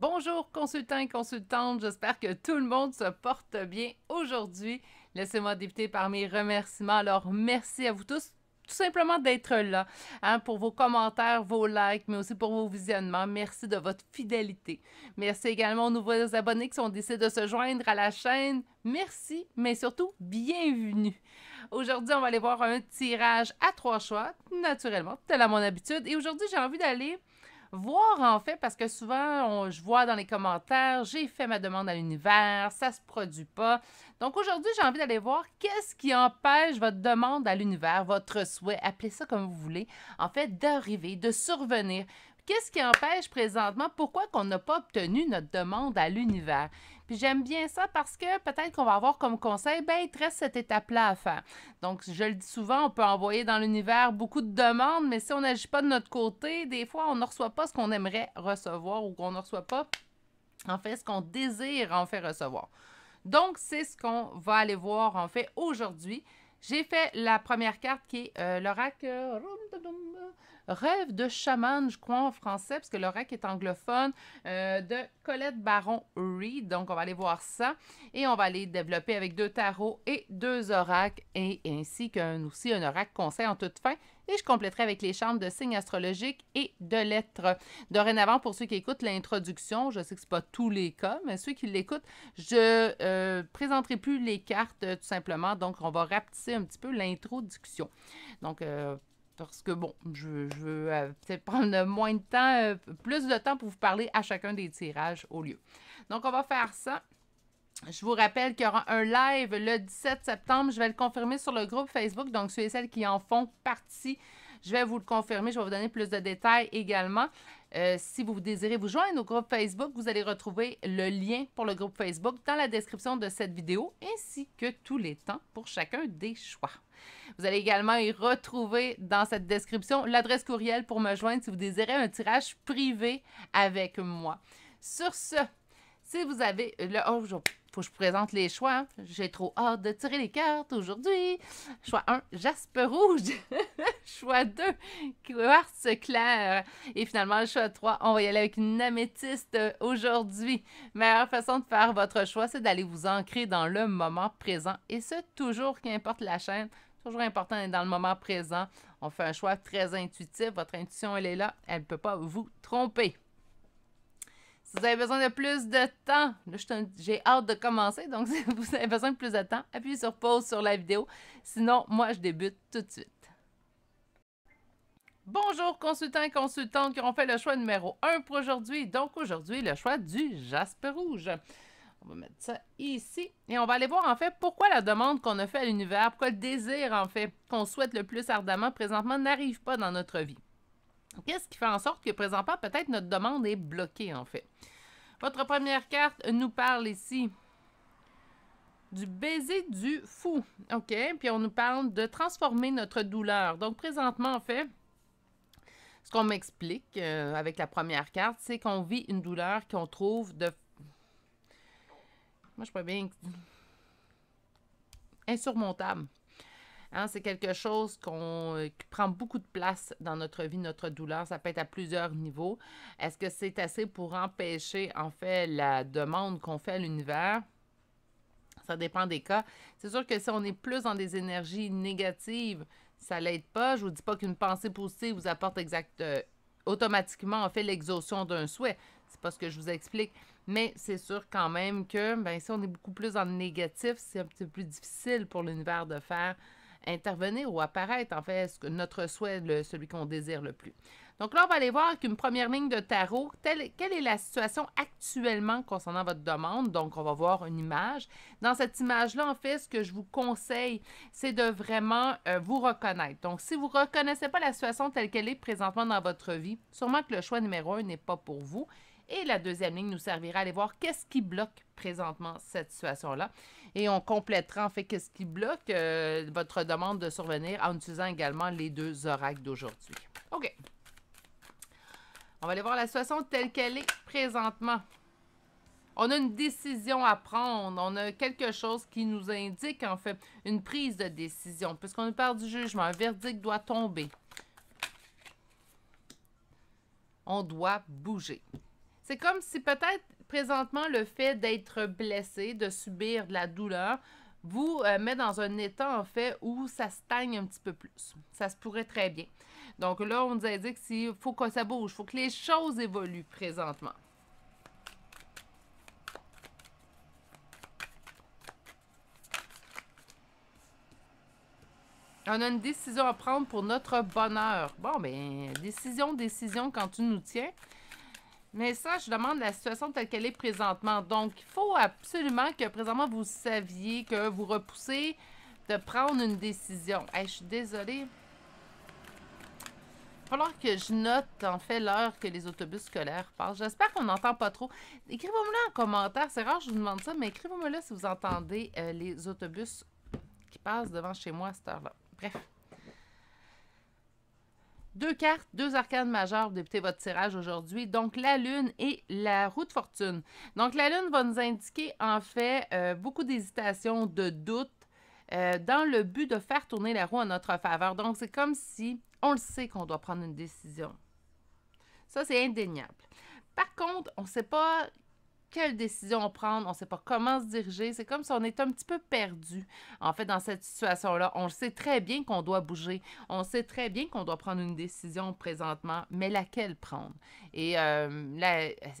Bonjour consultants et consultantes, j'espère que tout le monde se porte bien aujourd'hui. Laissez-moi débuter par mes remerciements. Alors merci à vous tous tout simplement d'être là, hein, pour vos commentaires, vos likes, mais aussi pour vos visionnements. Merci de votre fidélité. Merci également aux nouveaux abonnés qui sont décidés de se joindre à la chaîne. Merci, mais surtout, bienvenue. Aujourd'hui, on va aller voir un tirage à trois choix, naturellement, tel à mon habitude. Et aujourd'hui, j'ai envie d'aller voir en fait, parce que souvent, je vois dans les commentaires, j'ai fait ma demande à l'univers, ça se produit pas. Donc aujourd'hui, j'ai envie d'aller voir qu'est-ce qui empêche votre demande à l'univers, votre souhait, appelez ça comme vous voulez, en fait, d'arriver, de survenir. Qu'est-ce qui empêche présentement? Pourquoi qu'on n'a pas obtenu notre demande à l'univers? Puis j'aime bien ça parce que peut-être qu'on va avoir comme conseil, ben, il te reste cette étape-là à faire. Donc, je le dis souvent, on peut envoyer dans l'univers beaucoup de demandes, mais si on n'agit pas de notre côté, des fois, on ne reçoit pas ce qu'on aimerait recevoir ou qu'on ne reçoit pas, en fait, ce qu'on désire en fait recevoir. Donc, c'est ce qu'on va aller voir en fait aujourd'hui. J'ai fait la première carte qui est euh, l'oracle Rêve de chaman, je crois, en français, parce que l'oracle est anglophone, euh, de Colette Baron Reed. Donc, on va aller voir ça. Et on va aller développer avec deux tarots et deux oracles, et ainsi qu'un aussi un oracle conseil en toute fin. Et je compléterai avec les charmes de signes astrologiques et de lettres. Dorénavant, pour ceux qui écoutent l'introduction, je sais que ce pas tous les cas, mais ceux qui l'écoutent, je ne euh, présenterai plus les cartes tout simplement. Donc, on va rapetisser un petit peu l'introduction. Donc, euh, parce que, bon, je, veux euh, peut-être prendre moins de temps, euh, plus de temps pour vous parler à chacun des tirages au lieu. Donc, on va faire ça. Je vous rappelle qu'il y aura un live le 17 septembre. Je vais le confirmer sur le groupe Facebook. Donc, ceux et celles qui en font partie, je vais vous le confirmer. Je vais vous donner plus de détails également. Euh, si vous désirez vous joindre au groupe Facebook, vous allez retrouver le lien pour le groupe Facebook dans la description de cette vidéo, ainsi que tous les temps pour chacun des choix. Vous allez également y retrouver dans cette description l'adresse courriel pour me joindre si vous désirez un tirage privé avec moi. Sur ce, si vous avez... Le, oh, faut que je présente les choix. Hein. J'ai trop hâte de tirer les cartes aujourd'hui. Choix 1, Jasper rouge. choix 2, Quartz clair. Et finalement, le choix 3, on va y aller avec une améthyste aujourd'hui. Meilleure façon de faire votre choix, c'est d'aller vous ancrer dans le moment présent. Et ce, toujours qu'importe la chaîne, toujours important d'être dans le moment présent. On fait un choix très intuitif. Votre intuition, elle est là. Elle ne peut pas vous tromper. Si vous avez besoin de plus de temps, j'ai hâte de commencer, donc si vous avez besoin de plus de temps, appuyez sur pause sur la vidéo. Sinon, moi, je débute tout de suite. Bonjour consultants et consultantes qui ont fait le choix numéro 1 pour aujourd'hui. Donc aujourd'hui, le choix du jaspe rouge. On va mettre ça ici. Et on va aller voir en fait pourquoi la demande qu'on a fait à l'univers, pourquoi le désir en fait qu'on souhaite le plus ardemment présentement n'arrive pas dans notre vie. Qu'est-ce qui fait en sorte que présentement peut-être notre demande est bloquée en fait? Votre première carte nous parle ici du baiser du fou. OK? Puis on nous parle de transformer notre douleur. Donc présentement en fait, ce qu'on m'explique euh, avec la première carte, c'est qu'on vit une douleur qu'on trouve de moi, je peux bien. Insurmontable. Hein, c'est quelque chose euh, qui prend beaucoup de place dans notre vie, notre douleur. Ça peut être à plusieurs niveaux. Est-ce que c'est assez pour empêcher, en fait, la demande qu'on fait à l'univers? Ça dépend des cas. C'est sûr que si on est plus dans des énergies négatives, ça l'aide pas. Je vous dis pas qu'une pensée positive vous apporte exact, euh, automatiquement, en fait, l'exhaustion d'un souhait. C'est pas ce que je vous explique. Mais c'est sûr quand même que ben, si on est beaucoup plus en négatif, c'est un petit peu plus difficile pour l'univers de faire intervenir ou apparaître, en fait, notre souhait, celui qu'on désire le plus. Donc là, on va aller voir qu'une première ligne de tarot, quelle est la situation actuellement concernant votre demande. Donc, on va voir une image. Dans cette image-là, en fait, ce que je vous conseille, c'est de vraiment euh, vous reconnaître. Donc, si vous ne reconnaissez pas la situation telle qu'elle est présentement dans votre vie, sûrement que le choix numéro un n'est pas pour vous. Et la deuxième ligne nous servira à aller voir qu'est-ce qui bloque présentement cette situation-là. Et on complétera en fait qu'est-ce qui bloque euh, votre demande de survenir en utilisant également les deux oracles d'aujourd'hui. OK. On va aller voir la situation telle qu'elle est présentement. On a une décision à prendre. On a quelque chose qui nous indique, en fait, une prise de décision. Puisqu'on nous parle du jugement, un verdict doit tomber. On doit bouger. C'est comme si peut-être présentement le fait d'être blessé, de subir de la douleur, vous euh, met dans un état en fait où ça stagne un petit peu plus. Ça se pourrait très bien. Donc là, on nous a dit qu'il faut que ça bouge, il faut que les choses évoluent présentement. On a une décision à prendre pour notre bonheur. Bon, ben, décision, décision quand tu nous tiens. Mais ça, je demande la situation telle qu'elle est présentement. Donc, il faut absolument que présentement vous saviez que vous repoussez de prendre une décision. je suis désolée. Il va falloir que je note en fait l'heure que les autobus scolaires passent. J'espère qu'on n'entend pas trop. Écrivez-moi en commentaire. C'est rare que je vous demande ça, mais écrivez-moi là si vous entendez euh, les autobus qui passent devant chez moi à cette heure-là. Bref. Deux cartes, deux arcanes majeures pour débuter votre tirage aujourd'hui. Donc, la Lune et la roue de fortune. Donc, la Lune va nous indiquer, en fait, euh, beaucoup d'hésitation, de doute, euh, dans le but de faire tourner la roue en notre faveur. Donc, c'est comme si on le sait qu'on doit prendre une décision. Ça, c'est indéniable. Par contre, on ne sait pas quelle décision prendre, on ne sait pas comment se diriger. C'est comme si on est un petit peu perdu, en fait, dans cette situation-là. On sait très bien qu'on doit bouger. On sait très bien qu'on doit prendre une décision présentement, mais laquelle prendre? Et euh,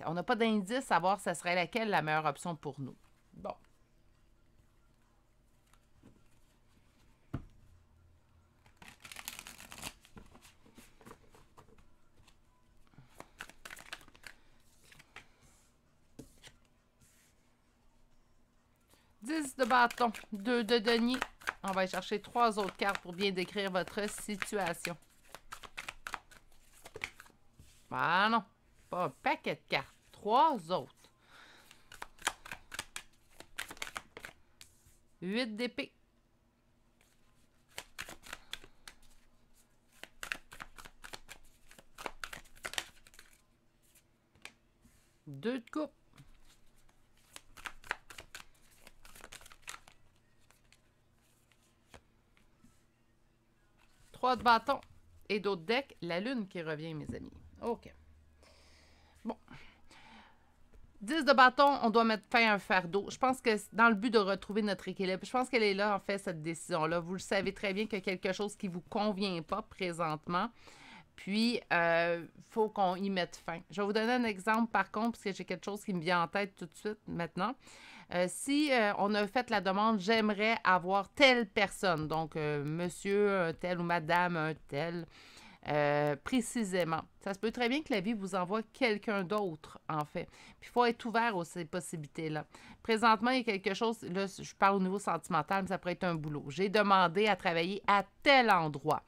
on n'a pas d'indice à savoir ce serait laquelle la meilleure option pour nous. Bon. 10 de bâton, 2 de denier. On va chercher trois autres cartes pour bien décrire votre situation. Ah non, pas un paquet de cartes. Trois autres. 8 d'épée. Deux de coupe. 3 de bâton et d'autres decks. La lune qui revient, mes amis. OK. Bon. 10 de bâton, on doit mettre fin à un fardeau. Je pense que dans le but de retrouver notre équilibre, je pense qu'elle est là, en fait, cette décision-là. Vous le savez très bien qu'il y a quelque chose qui ne vous convient pas présentement. Puis, il euh, faut qu'on y mette fin. Je vais vous donner un exemple, par contre, parce que j'ai quelque chose qui me vient en tête tout de suite maintenant. Euh, si euh, on a fait la demande, j'aimerais avoir telle personne, donc euh, monsieur tel ou madame un tel, précisément. Ça se peut très bien que la vie vous envoie quelqu'un d'autre, en fait. Puis il faut être ouvert aux ces possibilités-là. Présentement, il y a quelque chose, là, je parle au niveau sentimental, mais ça pourrait être un boulot. J'ai demandé à travailler à tel endroit.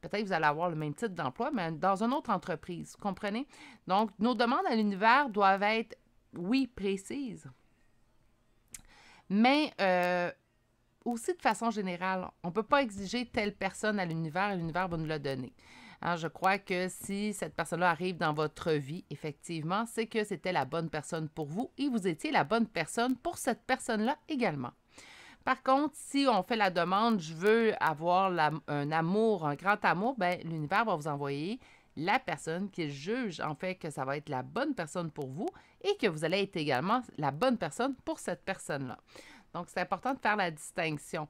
Peut-être que vous allez avoir le même titre d'emploi, mais dans une autre entreprise. Comprenez? Donc, nos demandes à l'univers doivent être, oui, précises, mais euh, aussi de façon générale, on ne peut pas exiger telle personne à l'univers et l'univers va nous la donner. Hein, je crois que si cette personne-là arrive dans votre vie, effectivement, c'est que c'était la bonne personne pour vous et vous étiez la bonne personne pour cette personne-là également. Par contre, si on fait la demande, je veux avoir un amour, un grand amour, ben, l'univers va vous envoyer la personne qui juge en fait que ça va être la bonne personne pour vous et que vous allez être également la bonne personne pour cette personne-là. Donc, c'est important de faire la distinction.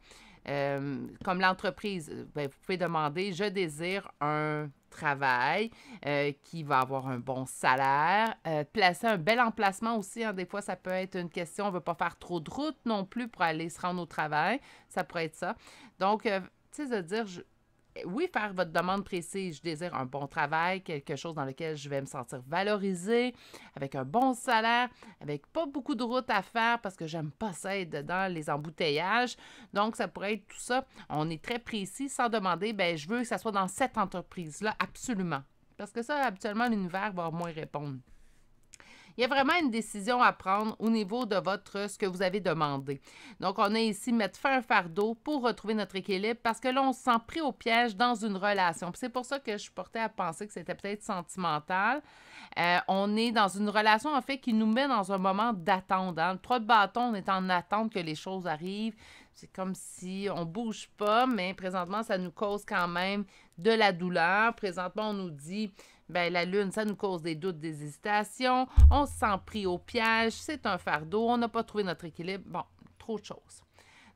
Euh, comme l'entreprise, ben, vous pouvez demander, je désire un travail euh, qui va avoir un bon salaire, euh, placer un bel emplacement aussi. Hein. des fois, ça peut être une question, on ne veut pas faire trop de route non plus pour aller se rendre au travail. Ça pourrait être ça. Donc, tu sais, de dire, oui, faire votre demande précise. Je désire un bon travail, quelque chose dans lequel je vais me sentir valorisé, avec un bon salaire, avec pas beaucoup de route à faire parce que j'aime pas ça être dans les embouteillages. Donc, ça pourrait être tout ça. On est très précis sans demander, ben je veux que ça soit dans cette entreprise-là, absolument. Parce que ça, habituellement, l'univers va moins répondre. Il y a vraiment une décision à prendre au niveau de votre ce que vous avez demandé. Donc, on a ici mettre fin à un fardeau pour retrouver notre équilibre parce que là, on se sent pris au piège dans une relation. C'est pour ça que je portais à penser que c'était peut-être sentimental. Euh, on est dans une relation, en fait, qui nous met dans un moment d'attente. Hein. Le 3 de bâton, on est en attente que les choses arrivent. C'est comme si on bouge pas, mais présentement, ça nous cause quand même de la douleur. Présentement, on nous dit ben, la lune, ça nous cause des doutes, des hésitations, on se sent pris au piège, c'est un fardeau, on n'a pas trouvé notre équilibre. Bon, trop de choses.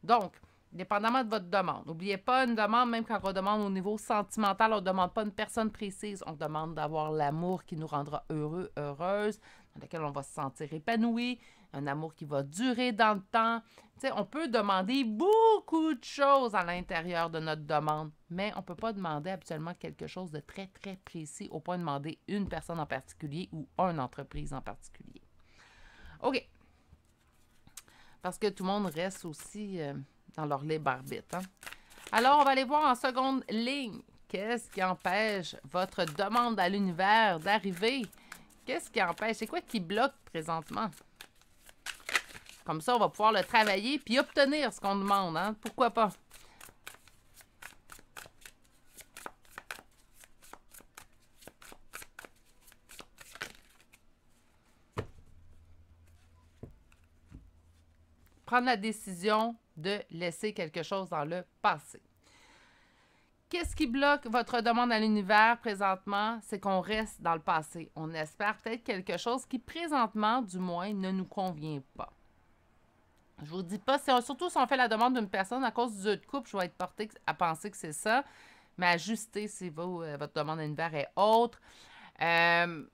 Donc, dépendamment de votre demande. N'oubliez pas une demande, même quand on demande au niveau sentimental, on ne demande pas une personne précise, on demande d'avoir l'amour qui nous rendra heureux, heureuse, dans lequel on va se sentir épanoui, un amour qui va durer dans le temps. on peut demander beaucoup de choses à l'intérieur de notre demande, mais on ne peut pas demander habituellement quelque chose de très, très précis au point de demander une personne en particulier ou une entreprise en particulier. OK. Parce que tout le monde reste aussi euh, dans leur libre arbitre. Hein. Alors, on va aller voir en seconde ligne. Qu'est-ce qui empêche votre demande à l'univers d'arriver? Qu'est-ce qui empêche? C'est quoi qui bloque présentement? Comme ça, on va pouvoir le travailler puis obtenir ce qu'on demande. Hein? Pourquoi pas? Prendre la décision de laisser quelque chose dans le passé. Qu'est-ce qui bloque votre demande à l'univers présentement? C'est qu'on reste dans le passé. On espère peut-être quelque chose qui présentement, du moins, ne nous convient pas. Je vous dis pas, surtout si on fait la demande d'une personne à cause du jeu de couple, je vais être portée à penser que c'est ça. Mais ajustez si euh, votre demande à l'univers est autre. Euh,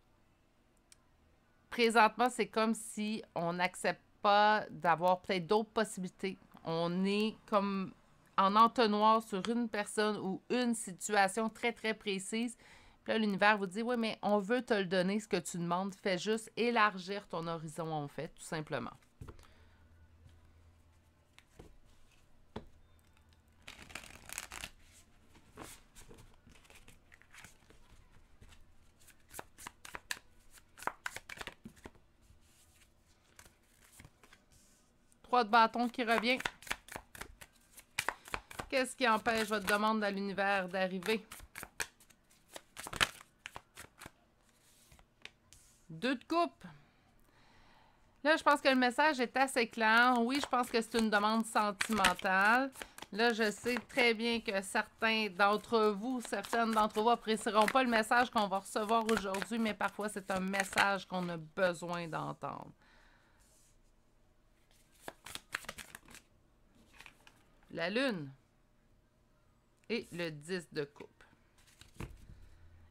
présentement, c'est comme si on n'accepte pas d'avoir peut-être d'autres possibilités. On est comme en entonnoir sur une personne ou une situation très, très précise. Puis là, l'univers vous dit Oui, mais on veut te le donner, ce que tu demandes. Fais juste élargir ton horizon, en fait, tout simplement. Trois de bâton qui revient. Qu'est-ce qui empêche votre demande à l'univers d'arriver? Deux de coupe. Là, je pense que le message est assez clair. Oui, je pense que c'est une demande sentimentale. Là, je sais très bien que certains d'entre vous, certaines d'entre vous apprécieront pas le message qu'on va recevoir aujourd'hui, mais parfois c'est un message qu'on a besoin d'entendre. La lune et le 10 de coupe.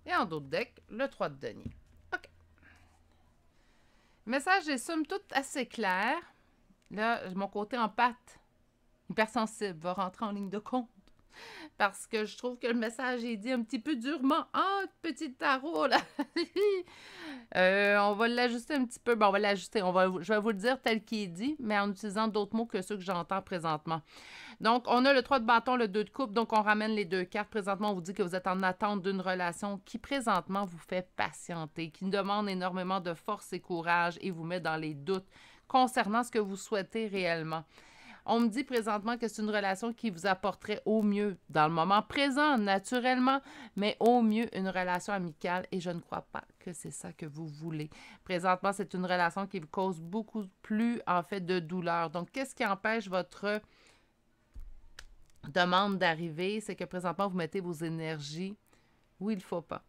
Et en d'autres deck, le 3 de denier. OK. Message est somme toute assez clair. Là, mon côté en pâte, hypersensible, va rentrer en ligne de compte. Parce que je trouve que le message est dit un petit peu durement. Ah, petit tarot, là! Euh, on va l'ajuster un petit peu. Bon, on va l'ajuster. Va, je vais vous le dire tel qu'il est dit, mais en utilisant d'autres mots que ceux que j'entends présentement. Donc, on a le 3 de bâton, le 2 de coupe. Donc, on ramène les deux cartes. Présentement, on vous dit que vous êtes en attente d'une relation qui, présentement, vous fait patienter, qui demande énormément de force et courage et vous met dans les doutes concernant ce que vous souhaitez réellement. On me dit présentement que c'est une relation qui vous apporterait au mieux dans le moment présent, naturellement, mais au mieux une relation amicale et je ne crois pas que c'est ça que vous voulez. Présentement, c'est une relation qui vous cause beaucoup plus, en fait, de douleur. Donc, qu'est-ce qui empêche votre demande d'arriver? C'est que présentement, vous mettez vos énergies où il ne faut pas.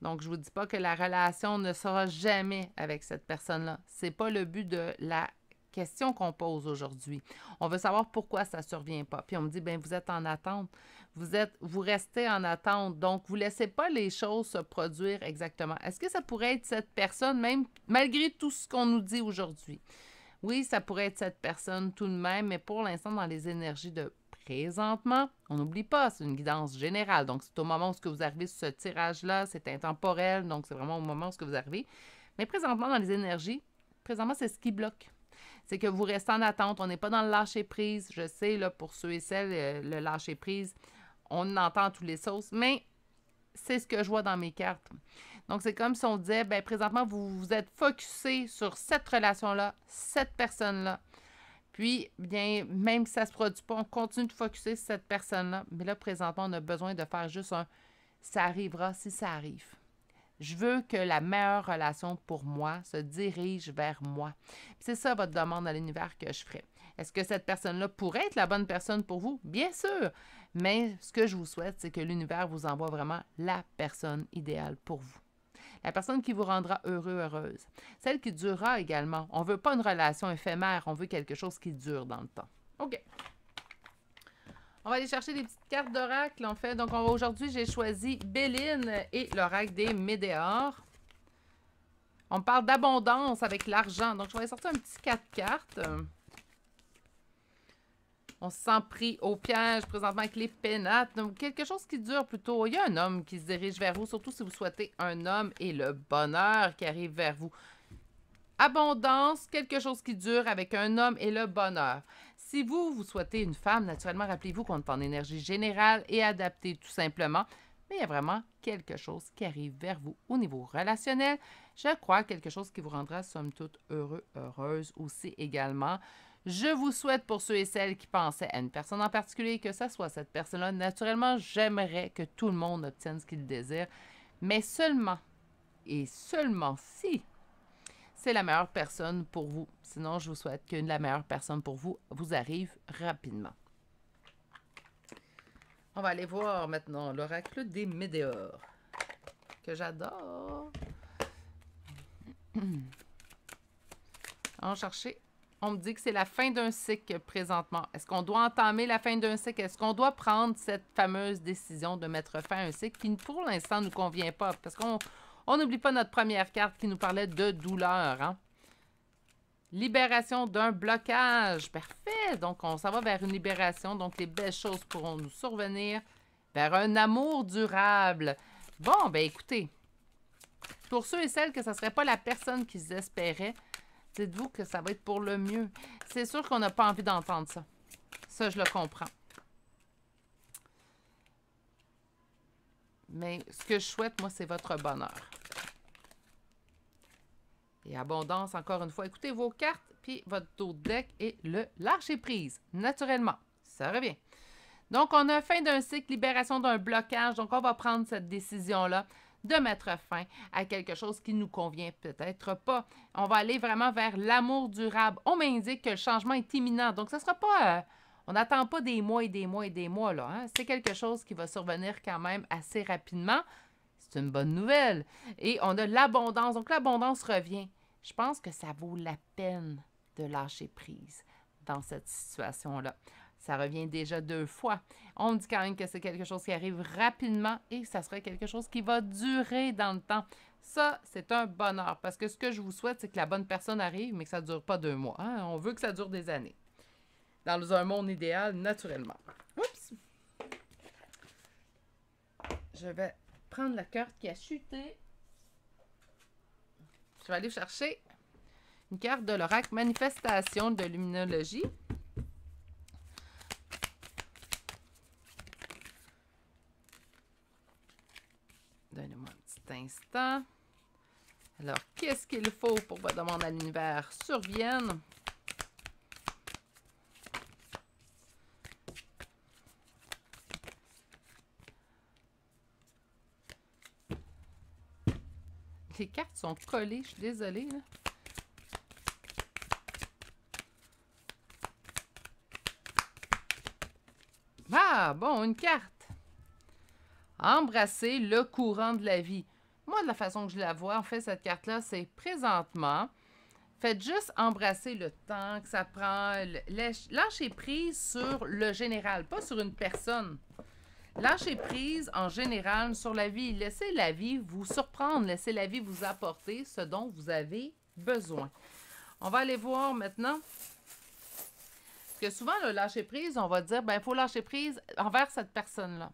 Donc, je ne vous dis pas que la relation ne sera jamais avec cette personne-là. Ce n'est pas le but de la question qu'on pose aujourd'hui. On veut savoir pourquoi ça ne survient pas. Puis on me dit, ben vous êtes en attente. Vous êtes, vous restez en attente. Donc, vous ne laissez pas les choses se produire exactement. Est-ce que ça pourrait être cette personne, même malgré tout ce qu'on nous dit aujourd'hui? Oui, ça pourrait être cette personne tout de même, mais pour l'instant, dans les énergies de présentement, on n'oublie pas, c'est une guidance générale. Donc, c'est au moment où vous arrivez ce tirage-là, c'est intemporel, donc c'est vraiment au moment où vous arrivez. Mais présentement, dans les énergies, présentement, c'est ce qui bloque c'est que vous restez en attente. On n'est pas dans le lâcher-prise. Je sais, là, pour ceux et celles, euh, le lâcher-prise, on entend tous les sauces, mais c'est ce que je vois dans mes cartes. Donc, c'est comme si on disait, ben présentement, vous vous êtes focusé sur cette relation-là, cette personne-là. Puis, bien, même si ça ne se produit pas, on continue de focuser sur cette personne-là. Mais là, présentement, on a besoin de faire juste un ça arrivera si ça arrive. Je veux que la meilleure relation pour moi se dirige vers moi. C'est ça votre demande à l'univers que je ferai. Est-ce que cette personne-là pourrait être la bonne personne pour vous? Bien sûr. Mais ce que je vous souhaite, c'est que l'univers vous envoie vraiment la personne idéale pour vous. La personne qui vous rendra heureux, heureuse. Celle qui durera également. On ne veut pas une relation éphémère, on veut quelque chose qui dure dans le temps. OK. On va aller chercher des petites cartes d'oracle, en fait. Donc, aujourd'hui, j'ai choisi Béline et l'oracle des Médéors. On parle d'abondance avec l'argent. Donc, je vais sortir un petit 4 cartes. On se sent pris au piège présentement avec les pénates. Donc, quelque chose qui dure plutôt. Il y a un homme qui se dirige vers vous, surtout si vous souhaitez un homme et le bonheur qui arrive vers vous. Abondance, quelque chose qui dure avec un homme et le bonheur. Si vous, vous souhaitez une femme, naturellement, rappelez-vous qu'on est en énergie générale et adaptée tout simplement. Mais il y a vraiment quelque chose qui arrive vers vous au niveau relationnel je crois quelque chose qui vous rendra somme toute heureux, heureuse aussi également. Je vous souhaite pour ceux et celles qui pensaient à une personne en particulier que ce soit cette personne-là. Naturellement, j'aimerais que tout le monde obtienne ce qu'il désire, mais seulement et seulement si c'est la meilleure personne pour vous. Sinon, je vous souhaite que la meilleure personne pour vous vous arrive rapidement. On va aller voir maintenant l'oracle des météores, que j'adore. On chercher. On me dit que c'est la fin d'un cycle présentement. Est-ce qu'on doit entamer la fin d'un cycle? Est-ce qu'on doit prendre cette fameuse décision de mettre fin à un cycle qui, pour l'instant, ne nous convient pas? Parce qu'on n'oublie pas notre première carte qui nous parlait de douleur. Hein? Libération d'un blocage. Parfait. Donc, on s'en va vers une libération. Donc, les belles choses pourront nous survenir vers un amour durable. Bon, ben écoutez, pour ceux et celles que ce ne serait pas la personne qu'ils espéraient, dites-vous que ça va être pour le mieux. C'est sûr qu'on n'a pas envie d'entendre ça. Ça, je le comprends. Mais ce que je souhaite, moi, c'est votre bonheur. Et abondance, encore une fois. Écoutez vos cartes, puis votre taux de deck et le lâcher prise, naturellement. Ça revient. Donc, on a fin d'un cycle, libération d'un blocage. Donc, on va prendre cette décision-là de mettre fin à quelque chose qui nous convient peut-être pas. On va aller vraiment vers l'amour durable. On m'indique que le changement est imminent. Donc, ce ne sera pas... Euh, on n'attend pas des mois et des mois et des mois. là. Hein. C'est quelque chose qui va survenir quand même assez rapidement. C'est une bonne nouvelle. Et on a l'abondance. Donc, l'abondance revient. Je pense que ça vaut la peine de lâcher prise dans cette situation-là. Ça revient déjà deux fois. On dit quand même que c'est quelque chose qui arrive rapidement et ça serait quelque chose qui va durer dans le temps. Ça, c'est un bonheur parce que ce que je vous souhaite, c'est que la bonne personne arrive, mais que ça ne dure pas deux mois. Hein. On veut que ça dure des années. Dans un monde idéal, naturellement. Oups! Je vais prendre la carte qui a chuté. Je vais aller chercher une carte de l'oracle manifestation de luminologie. instant. Alors, qu'est-ce qu'il faut pour que votre demande à l'univers survienne? Les cartes sont collées, je suis désolée. Ah, bon, une carte. Embrasser le courant de la vie. Moi, de la façon que je la vois, en fait, cette carte-là, c'est présentement. Faites juste embrasser le temps que ça prend. Lâchez prise sur le général, pas sur une personne. Lâchez prise en général sur la vie. Laissez la vie vous surprendre. Laissez la vie vous apporter ce dont vous avez besoin. On va aller voir maintenant. Parce que souvent, le lâcher prise, on va dire, ben, il faut lâcher prise envers cette personne-là.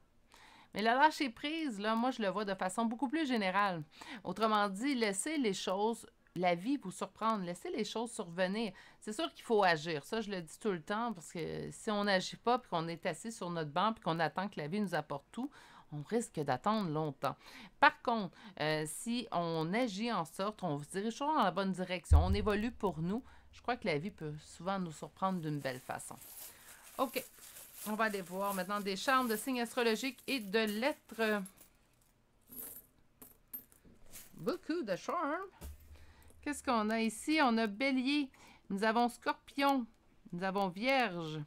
Mais le lâcher prise, là, moi, je le vois de façon beaucoup plus générale. Autrement dit, laissez les choses, la vie vous surprendre, laissez les choses survenir. C'est sûr qu'il faut agir. Ça, je le dis tout le temps parce que si on n'agit pas puis qu'on est assis sur notre banc puis qu'on attend que la vie nous apporte tout, on risque d'attendre longtemps. Par contre, euh, si on agit en sorte, on se dirige toujours dans la bonne direction, on évolue pour nous, je crois que la vie peut souvent nous surprendre d'une belle façon. OK. On va aller voir maintenant des charmes de signes astrologiques et de lettres. Beaucoup de charmes. Qu'est-ce qu'on a ici? On a bélier. Nous avons scorpion. Nous avons vierge.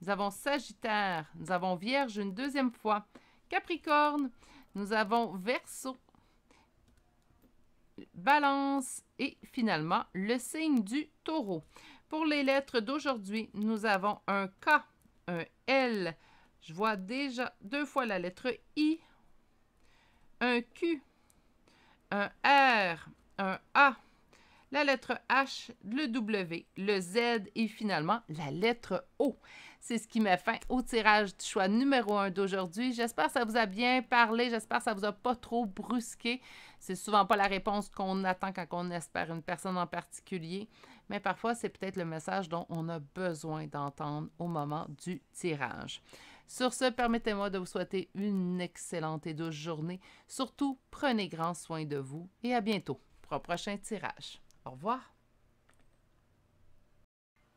Nous avons sagittaire. Nous avons vierge une deuxième fois. Capricorne. Nous avons verso. balance et finalement le signe du taureau. Pour les lettres d'aujourd'hui, nous avons un K, un L. Je vois déjà deux fois la lettre I, un Q, un R, un A, la lettre H, le W, le Z et finalement la lettre O. C'est ce qui met fin au tirage du choix numéro 1 d'aujourd'hui. J'espère que ça vous a bien parlé. J'espère que ça vous a pas trop brusqué. C'est souvent pas la réponse qu'on attend quand on espère une personne en particulier, mais parfois c'est peut-être le message dont on a besoin d'entendre au moment du tirage. Sur ce, permettez-moi de vous souhaiter une excellente et douce journée. Surtout, prenez grand soin de vous et à bientôt prochain tirage. Au revoir.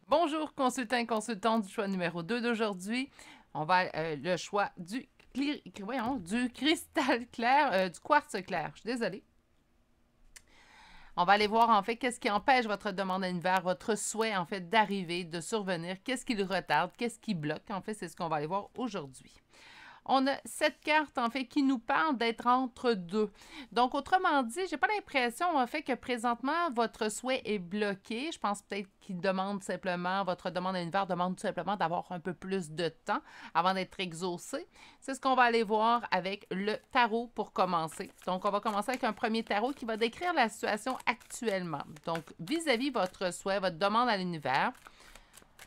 Bonjour, consultant et du choix numéro 2 d'aujourd'hui. On va euh, le choix du, du cristal clair, euh, du quartz clair. Je suis désolée. On va aller voir en fait qu'est-ce qui empêche votre demande à l'univers, votre souhait en fait d'arriver, de survenir, qu'est-ce qui le retarde, qu'est-ce qui bloque? En fait, c'est ce qu'on va aller voir aujourd'hui on a cette carte, en fait, qui nous parle d'être entre deux. Donc, autrement dit, j'ai pas l'impression, en fait, que présentement, votre souhait est bloqué. Je pense peut-être qu'il demande simplement, votre demande à l'univers demande tout simplement d'avoir un peu plus de temps avant d'être exaucé. C'est ce qu'on va aller voir avec le tarot pour commencer. Donc, on va commencer avec un premier tarot qui va décrire la situation actuellement. Donc, vis-à-vis -vis votre souhait, votre demande à l'univers,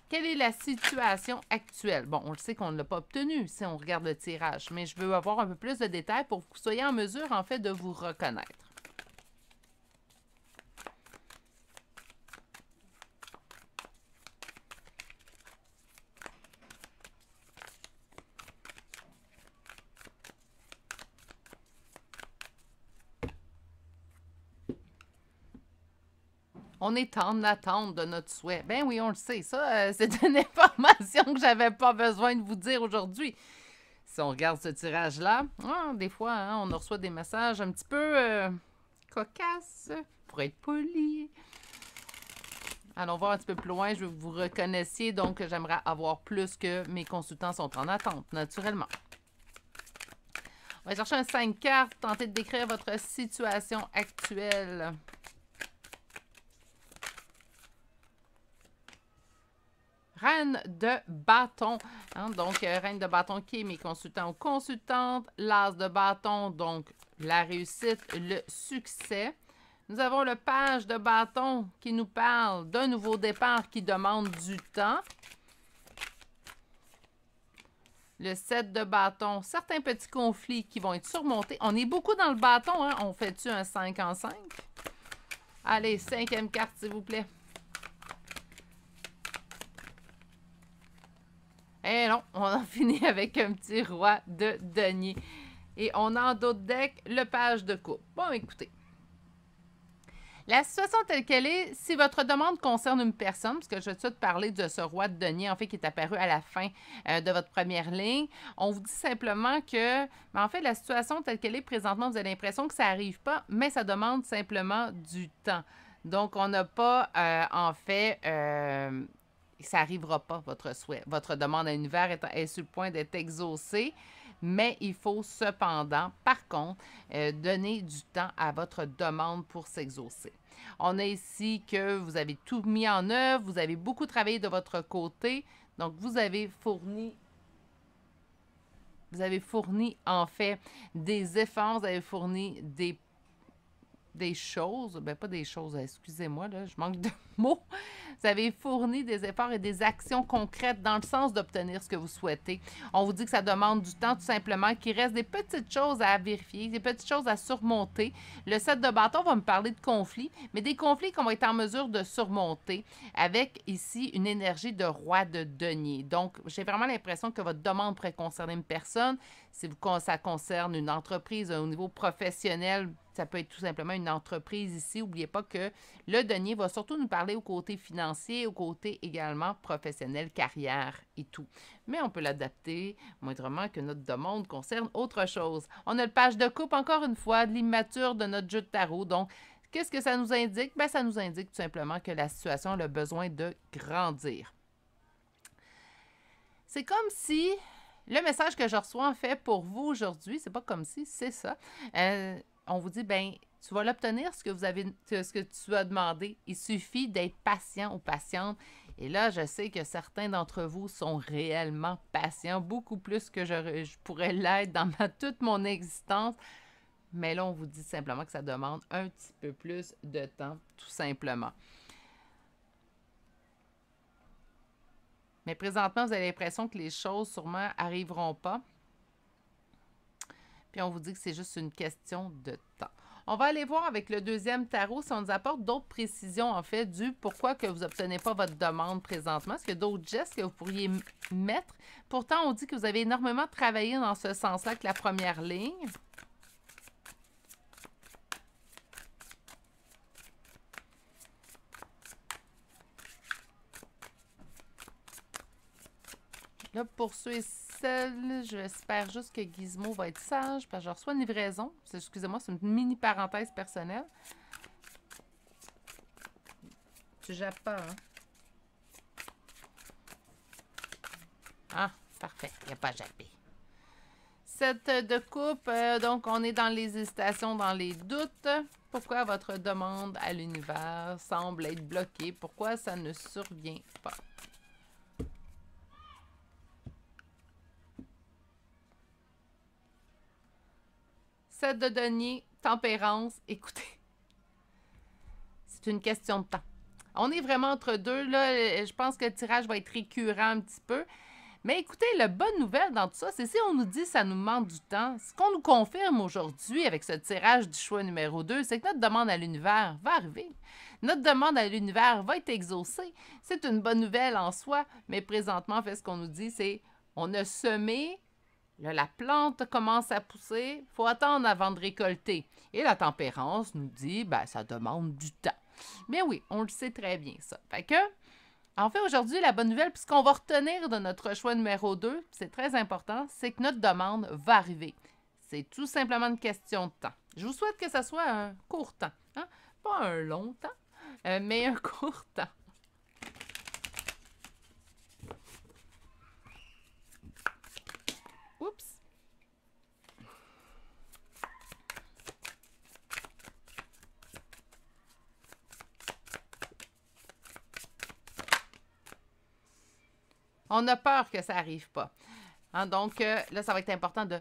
quelle est la situation actuelle? Bon, on le sait qu'on ne l'a pas obtenu si on regarde le tirage, mais je veux avoir un peu plus de détails pour que vous soyez en mesure, en fait, de vous reconnaître. On est en attente de notre souhait. Ben oui, on le sait. Ça, euh, c'est une information que j'avais pas besoin de vous dire aujourd'hui. Si on regarde ce tirage-là, ah, des fois, hein, on reçoit des messages un petit peu euh, cocasses, pour être poli. Allons voir un petit peu plus loin. Je veux que vous reconnaissiez, donc j'aimerais avoir plus que mes consultants sont en attente, naturellement. On va chercher un 5 cartes, tenter de décrire votre situation actuelle. Reine de bâton. Hein, donc, euh, reine de bâton qui est mes consultants ou consultantes. L'as de bâton, donc la réussite, le succès. Nous avons le page de bâton qui nous parle d'un nouveau départ qui demande du temps. Le 7 de bâton, certains petits conflits qui vont être surmontés. On est beaucoup dans le bâton, hein? On fait-tu un 5 en 5? Allez, cinquième carte, s'il vous plaît. Et eh non, on a fini avec un petit roi de denier. Et on a en d'autres decks le page de coupe. Bon, écoutez. La situation telle qu'elle est, si votre demande concerne une personne, parce que je vais tout de parler de ce roi de denier, en fait, qui est apparu à la fin euh, de votre première ligne, on vous dit simplement que, ben, en fait, la situation telle qu'elle est présentement, vous avez l'impression que ça n'arrive pas, mais ça demande simplement du temps. Donc, on n'a pas, euh, en fait, euh, ça n'arrivera pas, votre souhait. Votre demande à l'univers est, sur le point d'être exaucée, mais il faut cependant, par contre, euh, donner du temps à votre demande pour s'exaucer. On a ici que vous avez tout mis en œuvre, vous avez beaucoup travaillé de votre côté, donc vous avez fourni vous avez fourni en fait des efforts, vous avez fourni des des choses, ben pas des choses, excusez-moi, là, je manque de mots. Vous avez fourni des efforts et des actions concrètes dans le sens d'obtenir ce que vous souhaitez. On vous dit que ça demande du temps tout simplement, qu'il reste des petites choses à vérifier, des petites choses à surmonter. Le set de bâton va me parler de conflits, mais des conflits qu'on va être en mesure de surmonter avec ici une énergie de roi de denier. Donc, j'ai vraiment l'impression que votre demande pourrait concerner une personne. Si ça concerne une entreprise au niveau professionnel, ça peut être tout simplement une entreprise ici. N'oubliez pas que le denier va surtout nous parler au côté financier, au côté également professionnel, carrière et tout. Mais on peut l'adapter moindrement que notre demande concerne autre chose. On a le page de coupe, encore une fois, de l'immature de notre jeu de tarot. Donc, qu'est-ce que ça nous indique? Ben, ça nous indique tout simplement que la situation a le besoin de grandir. C'est comme si le message que je reçois en fait pour vous aujourd'hui, c'est pas comme si, c'est ça. Euh, on vous dit, ben tu vas l'obtenir ce que vous avez, ce que tu as demandé. Il suffit d'être patient ou patiente. Et là, je sais que certains d'entre vous sont réellement patients, beaucoup plus que je, je pourrais l'être dans toute mon existence. Mais là, on vous dit simplement que ça demande un petit peu plus de temps, tout simplement. Mais présentement, vous avez l'impression que les choses sûrement arriveront pas. Puis on vous dit que c'est juste une question de temps. On va aller voir avec le deuxième tarot si on nous apporte d'autres précisions, en fait, du pourquoi que vous n'obtenez pas votre demande présentement. Est-ce qu'il y a d'autres gestes que vous pourriez mettre? Pourtant, on dit que vous avez énormément travaillé dans ce sens-là avec la première ligne. Là, pour ceux celles, j'espère juste que Gizmo va être sage parce que je reçois une livraison. Excusez-moi, c'est une mini parenthèse personnelle. Tu jappes pas, hein? Ah, parfait. Il n'y a pas jappé. Cette de coupe, euh, donc on est dans les hésitations, dans les doutes. Pourquoi votre demande à l'univers semble être bloquée? Pourquoi ça ne survient pas? 7 de denier, tempérance. Écoutez, c'est une question de temps. On est vraiment entre deux. Là, je pense que le tirage va être récurrent un petit peu. Mais écoutez, la bonne nouvelle dans tout ça, c'est si on nous dit que ça nous manque du temps, ce qu'on nous confirme aujourd'hui avec ce tirage du choix numéro 2, c'est que notre demande à l'univers va arriver. Notre demande à l'univers va être exaucée. C'est une bonne nouvelle en soi, mais présentement, en fait, ce qu'on nous dit, c'est on a semé, La plante commence à pousser, faut attendre avant de récolter. Et la tempérance nous dit, ben, ça demande du temps. Mais oui, on le sait très bien, ça. Fait que, en fait, aujourd'hui, la bonne nouvelle, puisqu'on va retenir de notre choix numéro 2, c'est très important, c'est que notre demande va arriver. C'est tout simplement une question de temps. Je vous souhaite que ce soit un court temps. Hein? Pas un long temps, euh, mais un court temps. Oups. On a peur que ça n'arrive pas. Hein, donc, euh, là, ça va être important de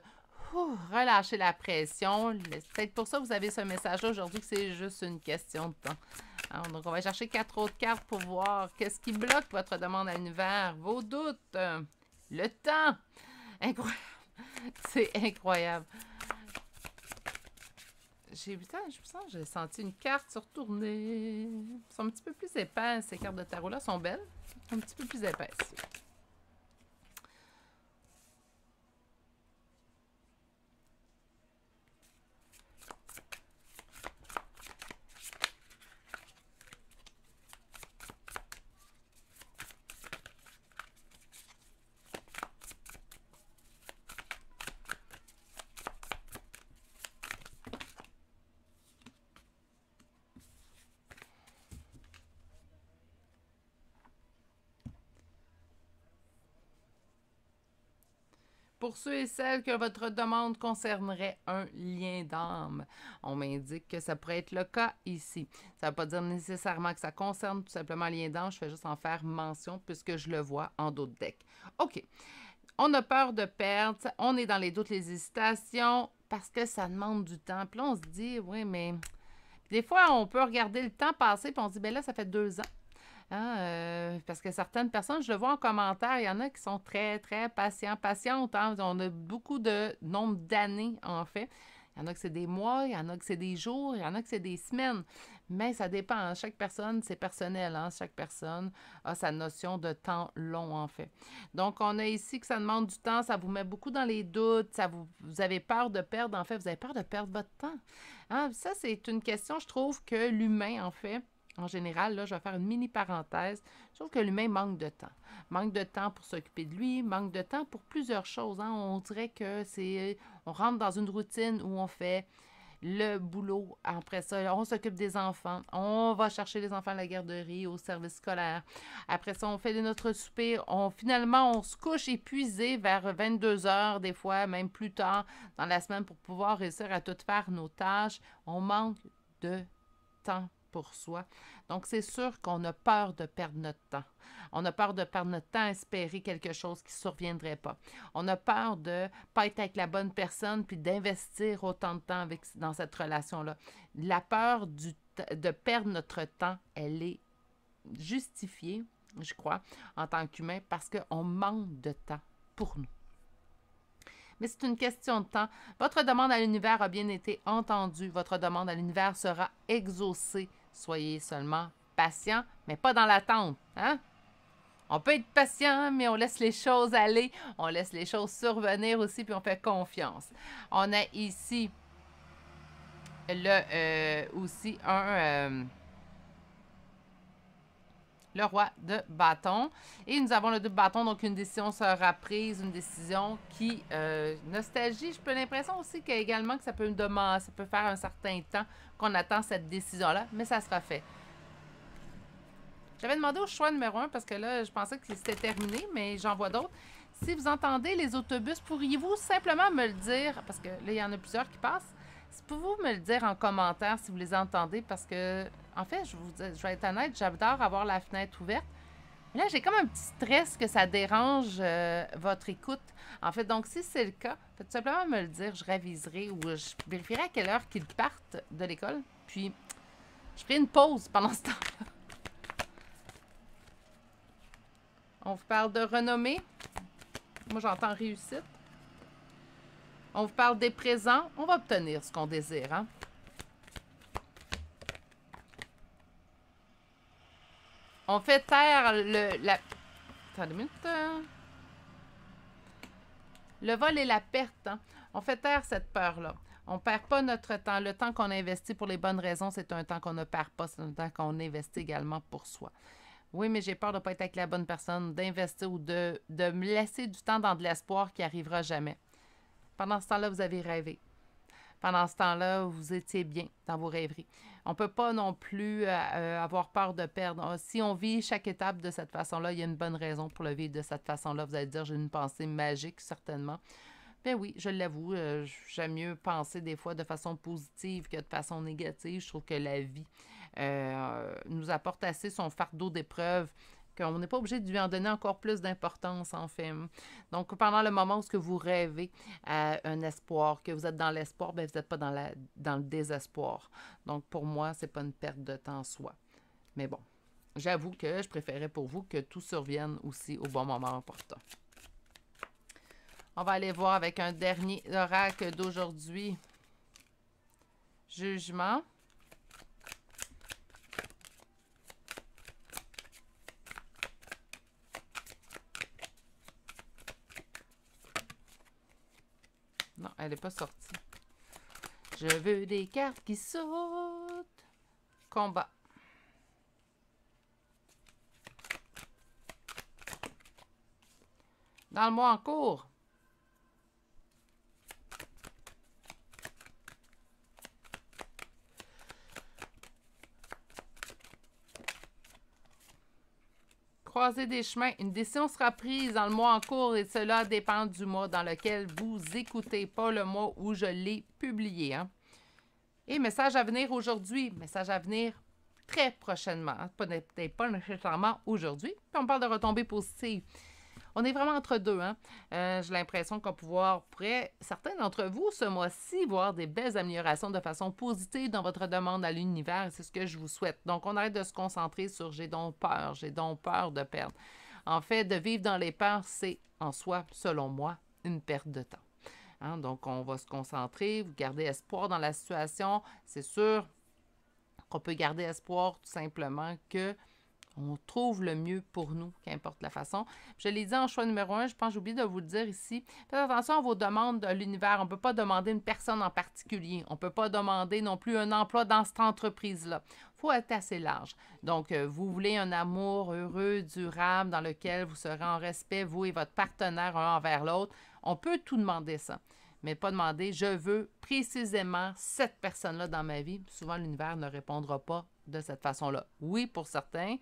relâcher la pression. Peut-être pour ça que vous avez ce message aujourd'hui, que c'est juste une question de temps. Hein, donc, on va chercher quatre autres cartes pour voir qu'est-ce qui bloque votre demande à l'univers, vos doutes, le temps. Incroyable. C'est incroyable. J'ai j'ai senti une carte se retourner. Sont un petit peu plus épaisses, ces cartes de tarot-là. sont belles. Un petit peu plus épaisses. Pour que votre demande concernerait un lien d'âme, on m'indique que ça pourrait être le cas ici. Ça ne veut pas dire nécessairement que ça concerne tout simplement un lien d'âme, je fais juste en faire mention puisque je le vois en d'autres decks. OK. On a peur de perdre, on est dans les doutes, les hésitations, parce que ça demande du temps. Puis là, on se dit, oui, mais des fois, on peut regarder le temps passer, puis on se dit, ben là, ça fait deux ans. Hein, euh, parce que certaines personnes, je le vois en commentaire, il y en a qui sont très, très patients, patientes. Hein. on a beaucoup de nombre d'années, en fait. Il y en a que c'est des mois, il y en a que c'est des jours, il y en a que c'est des semaines. Mais ça dépend. Hein. Chaque personne, c'est personnel. Hein? Chaque personne a sa notion de temps long, en fait. Donc, on a ici que ça demande du temps, ça vous met beaucoup dans les doutes, ça vous, vous avez peur de perdre, en fait, vous avez peur de perdre votre temps. Hein? Ça, c'est une question, je trouve, que l'humain, en fait, en général, là, je vais faire une mini parenthèse. Je trouve que l'humain manque de temps. Manque de temps pour s'occuper de lui, manque de temps pour plusieurs choses. Hein. On dirait que c'est. On rentre dans une routine où on fait le boulot. Après ça, on s'occupe des enfants. On va chercher les enfants à la garderie, au service scolaire. Après ça, on fait notre souper. On, finalement, on se couche épuisé vers 22 heures, des fois, même plus tard dans la semaine pour pouvoir réussir à tout faire nos tâches. On manque de temps soi. Donc, c'est sûr qu'on a peur de perdre notre temps. On a peur de perdre notre temps à espérer quelque chose qui ne surviendrait pas. On a peur de pas être avec la bonne personne puis d'investir autant de temps dans cette relation-là. La peur de perdre notre temps, elle est justifiée, je crois, en tant qu'humain parce qu'on manque de temps pour nous mais c'est une question de temps. Votre demande à l'univers a bien été entendue. Votre demande à l'univers sera exaucée. Soyez seulement patient, mais pas dans l'attente. Hein? On peut être patient, mais on laisse les choses aller. On laisse les choses survenir aussi, puis on fait confiance. On a ici le, euh, aussi un... Euh, le roi de bâton. Et nous avons le deux bâton, donc une décision sera prise, une décision qui, euh, nostalgie, je peux l'impression aussi qu'également que ça peut, demander, ça peut faire un certain temps qu'on attend cette décision-là, mais ça sera fait. J'avais demandé au choix numéro un parce que là, je pensais que c'était terminé, mais j'en vois d'autres. Si vous entendez les autobus, pourriez-vous simplement me le dire, parce que là, il y en a plusieurs qui passent, Pouvez-vous me le dire en commentaire si vous les entendez? Parce que, en fait, je, vous, je vais être honnête, j'adore avoir la fenêtre ouverte. là, j'ai comme un petit stress que ça dérange euh, votre écoute. En fait, donc, si c'est le cas, faites simplement me le dire. Je réviserai ou je vérifierai à quelle heure qu'ils partent de l'école. Puis, je ferai une pause pendant ce temps-là. On vous parle de renommée. Moi, j'entends réussite. On vous parle des présents, on va obtenir ce qu'on désire. Hein? On fait taire le, la... Minute. Hein. Le vol et la perte. Hein? On fait taire cette peur-là. On ne perd pas notre temps. Le temps qu'on investit pour les bonnes raisons, c'est un temps qu'on ne perd pas. C'est un temps qu'on investit également pour soi. Oui, mais j'ai peur de ne pas être avec la bonne personne, d'investir ou de, de me laisser du temps dans de l'espoir qui arrivera jamais. Pendant ce temps-là, vous avez rêvé. Pendant ce temps-là, vous étiez bien dans vos rêveries. On ne peut pas non plus euh, euh, avoir peur de perdre. Si on vit chaque étape de cette façon-là, il y a une bonne raison pour le vivre de cette façon-là. Vous allez dire, j'ai une pensée magique, certainement. Ben oui, je l'avoue, euh, j'aime mieux penser des fois de façon positive que de façon négative. Je trouve que la vie nous apporte assez son fardeau d'épreuves qu'on n'est pas obligé de lui en donner encore plus d'importance, en fait. Donc, pendant le moment où ce que vous rêvez à un espoir, que vous êtes dans l'espoir, ben, vous n'êtes pas dans, le désespoir. Donc, pour moi, c'est pas une perte de temps en soi. Mais bon, j'avoue que je préférais pour vous que tout survienne aussi au bon moment opportun. On va aller voir avec un dernier oracle d'aujourd'hui. Jugement. Elle n'est pas sortie. Je veux des cartes qui sautent. Combat. Dans le mois en cours, des chemins. Une décision sera prise dans le mois en cours et cela dépend du mois dans lequel vous écoutez, pas le mois où je l'ai publié. Hein. Et message à venir aujourd'hui, message à venir très prochainement, peut-être pas nécessairement aujourd'hui. on parle de retombées positives on est vraiment entre deux. Hein? Euh, j'ai l'impression qu'on pourrait, certains d'entre vous, ce mois-ci, voir des belles améliorations de façon positive dans votre demande à l'univers. C'est ce que je vous souhaite. Donc, on arrête de se concentrer sur j'ai donc peur, j'ai donc peur de perdre. En fait, de vivre dans les peurs, c'est en soi, selon moi, une perte de temps. Hein? Donc, on va se concentrer, vous gardez espoir dans la situation. C'est sûr qu'on peut garder espoir tout simplement que on trouve le mieux pour nous, qu'importe la façon. Je l'ai dit en choix numéro un, je pense que j'ai oublié de vous le dire ici. Faites attention à vos demandes de l'univers. On ne peut pas demander une personne en particulier. On ne peut pas demander non plus un emploi dans cette entreprise-là. Il faut être assez large. Donc, euh, vous voulez un amour heureux, durable, dans lequel vous serez en respect, vous et votre partenaire, un envers l'autre. On peut tout demander ça. mais pas demander je veux précisément cette personne-là dans ma vie. Souvent, l'univers ne répondra pas de cette façon-là. Oui, pour certains,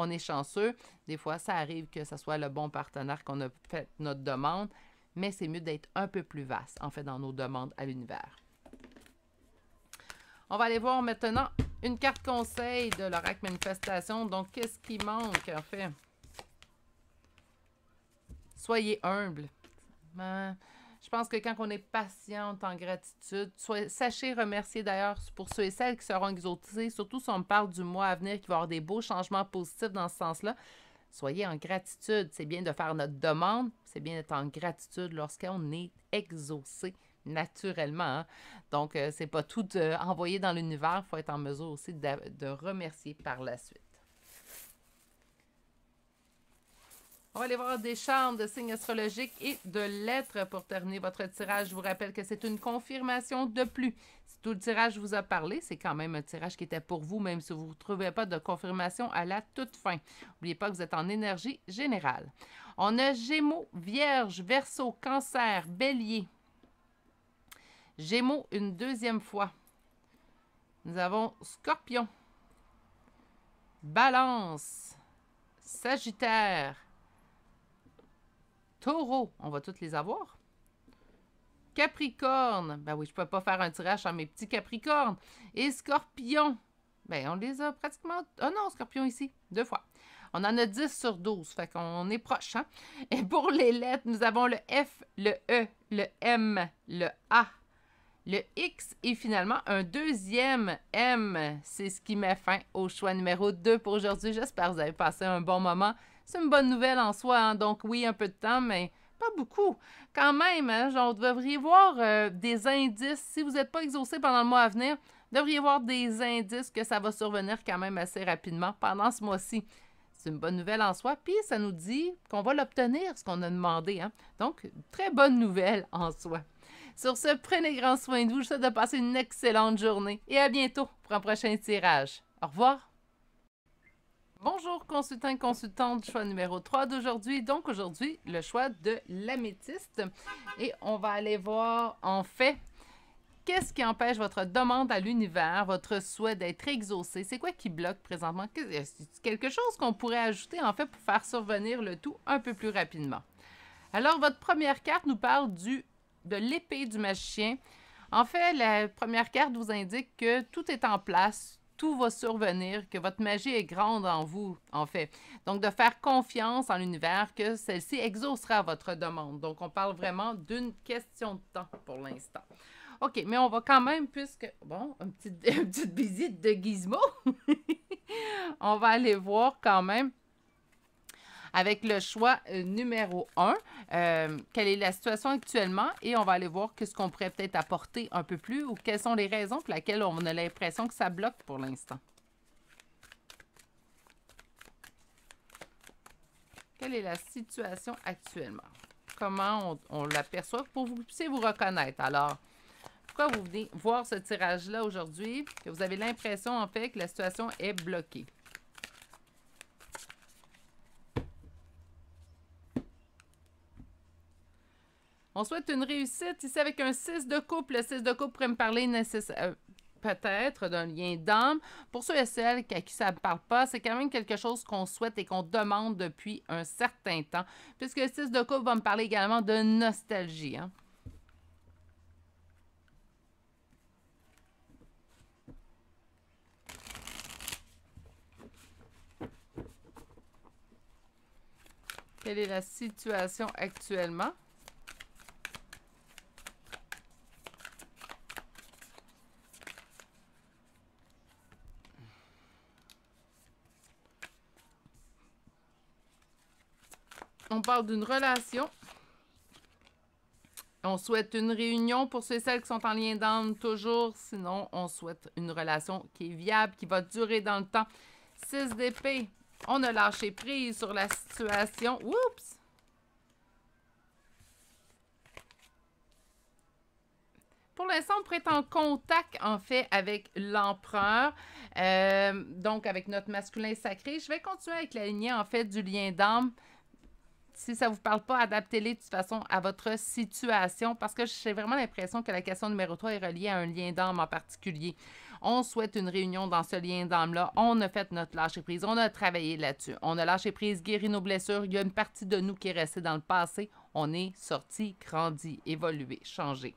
on est chanceux. Des fois, ça arrive que ce soit le bon partenaire qu'on a fait notre demande, mais c'est mieux d'être un peu plus vaste, en fait, dans nos demandes à l'univers. On va aller voir maintenant une carte conseil de l'oracle manifestation. Donc, qu'est-ce qui manque, en fait? Soyez humble. Je pense que quand on est patiente en gratitude, sachez remercier d'ailleurs pour ceux et celles qui seront exaucés, surtout si on parle du mois à venir, qui va avoir des beaux changements positifs dans ce sens-là. Soyez en gratitude. C'est bien de faire notre demande, c'est bien d'être en gratitude lorsqu'on est exaucé naturellement. Hein. Donc, euh, c'est pas tout euh, dans l'univers. Il faut être en mesure aussi de remercier par la suite. On va aller voir des charmes de signes astrologiques et de lettres pour terminer votre tirage. Je vous rappelle que c'est une confirmation de plus. Si tout le tirage vous a parlé, c'est quand même un tirage qui était pour vous, même si vous ne trouvez pas de confirmation à la toute fin. N'oubliez pas que vous êtes en énergie générale. On a Gémeaux, Vierge, Verseau, Cancer, Bélier. Gémeaux une deuxième fois. Nous avons Scorpion, Balance, Sagittaire, Taureau, on va toutes les avoir. Capricorne, ben oui, je ne peux pas faire un tirage sur mes petits Capricornes. Et Scorpion, ben on les a pratiquement... Ah non, Scorpion ici, deux fois. On en a 10 sur 12, fait qu'on est proche. Hein? Et pour les lettres, nous avons le F, le E, le M, le A, le X et finalement un deuxième M. C'est ce qui met fin au choix numéro 2 pour aujourd'hui. J'espère que vous avez passé un bon moment c'est une bonne nouvelle en soi. Hein. Donc oui, un peu de temps, mais pas beaucoup. Quand même, hein, genre, vous devriez voir euh, des indices. Si vous n'êtes pas exaucé pendant le mois à venir, vous devriez voir des indices que ça va survenir quand même assez rapidement pendant ce mois-ci. C'est une bonne nouvelle en soi. Puis ça nous dit qu'on va l'obtenir, ce qu'on a demandé. Hein. Donc, très bonne nouvelle en soi. Sur ce, prenez grand soin de vous. Je vous souhaite de passer une excellente journée et à bientôt pour un prochain tirage. Au revoir. Bonjour consultant et consultante, choix numéro 3 d'aujourd'hui. Donc aujourd'hui, le choix de l'améthyste. Et on va aller voir en fait qu'est-ce qui empêche votre demande à l'univers, votre souhait d'être exaucé? C'est quoi qui bloque présentement? Quelque chose qu'on pourrait ajouter en fait pour faire survenir le tout un peu plus rapidement? Alors votre première carte nous parle du, de l'épée du magicien. En fait, la première carte vous indique que tout est en place, tout va survenir, que votre magie est grande en vous, en fait. Donc, de faire confiance en l'univers que celle-ci exaucera votre demande. Donc, on parle vraiment d'une question de temps pour l'instant. OK, mais on va quand même, puisque, bon, une petite, visite de gizmo, on va aller voir quand même avec le choix euh, numéro 1, euh, quelle est la situation actuellement? Et on va aller voir qu'est-ce qu'on pourrait peut-être apporter un peu plus ou quelles sont les raisons pour lesquelles on a l'impression que ça bloque pour l'instant. Quelle est la situation actuellement? Comment on, l'aperçoit? Pour que vous puissiez vous reconnaître? Alors, pourquoi vous venez voir ce tirage-là aujourd'hui? Vous avez l'impression, en fait, que la situation est bloquée. On souhaite une réussite ici avec un 6 de couple. Le 6 de couple pourrait me parler euh, peut-être d'un lien d'âme. Pour ceux et celles à qui ça ne parle pas, c'est quand même quelque chose qu'on souhaite et qu'on demande depuis un certain temps, puisque le 6 de couple va me parler également de nostalgie. Hein. Quelle est la situation actuellement? On parle d'une relation. On souhaite une réunion pour ceux et celles qui sont en lien d'âme toujours. Sinon, on souhaite une relation qui est viable, qui va durer dans le temps. 6 d'épée. On a lâché prise sur la situation. Oups! Pour l'instant, on pourrait être en contact, en fait, avec l'empereur, euh, donc avec notre masculin sacré. Je vais continuer avec la lignée, en fait, du lien d'âme Si ça ne vous parle pas, adaptez-les de toute façon à votre situation parce que j'ai vraiment l'impression que la question numéro 3 est reliée à un lien d'âme en particulier. On souhaite une réunion dans ce lien d'âme-là. On a fait notre lâcher prise. On a travaillé là-dessus. On a lâché prise, guéri nos blessures. Il y a une partie de nous qui est restée dans le passé. On est sorti, grandi, évolué, changé.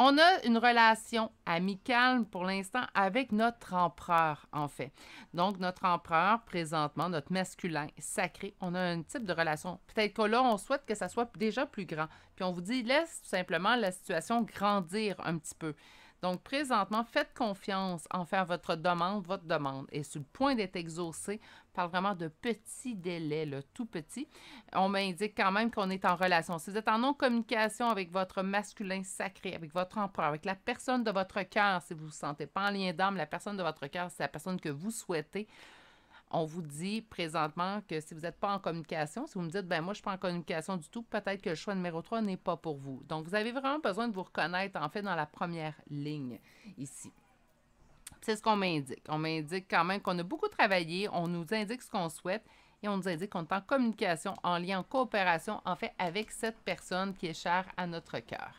On a une relation amicale pour l'instant avec notre empereur, en fait. Donc, notre empereur, présentement, notre masculin sacré, on a un type de relation. Peut-être que là, on souhaite que ça soit déjà plus grand. Puis on vous dit, laisse tout simplement la situation grandir un petit peu. Donc, présentement, faites confiance en faire votre demande, votre demande est sur le point d'être exaucée. Parle vraiment de petits délais, là, tout petit. On m'indique quand même qu'on est en relation. Si vous êtes en non-communication avec votre masculin sacré, avec votre empereur, avec la personne de votre cœur, si vous ne vous sentez pas en lien d'âme, la personne de votre cœur, c'est la personne que vous souhaitez, on vous dit présentement que si vous n'êtes pas en communication, si vous me dites, ben moi, je ne suis pas en communication du tout, peut-être que le choix numéro 3 n'est pas pour vous. Donc, vous avez vraiment besoin de vous reconnaître, en fait, dans la première ligne ici. C'est ce qu'on m'indique. On m'indique quand même qu'on a beaucoup travaillé, on nous indique ce qu'on souhaite et on nous indique qu'on est en communication, en lien, en coopération, en fait, avec cette personne qui est chère à notre cœur.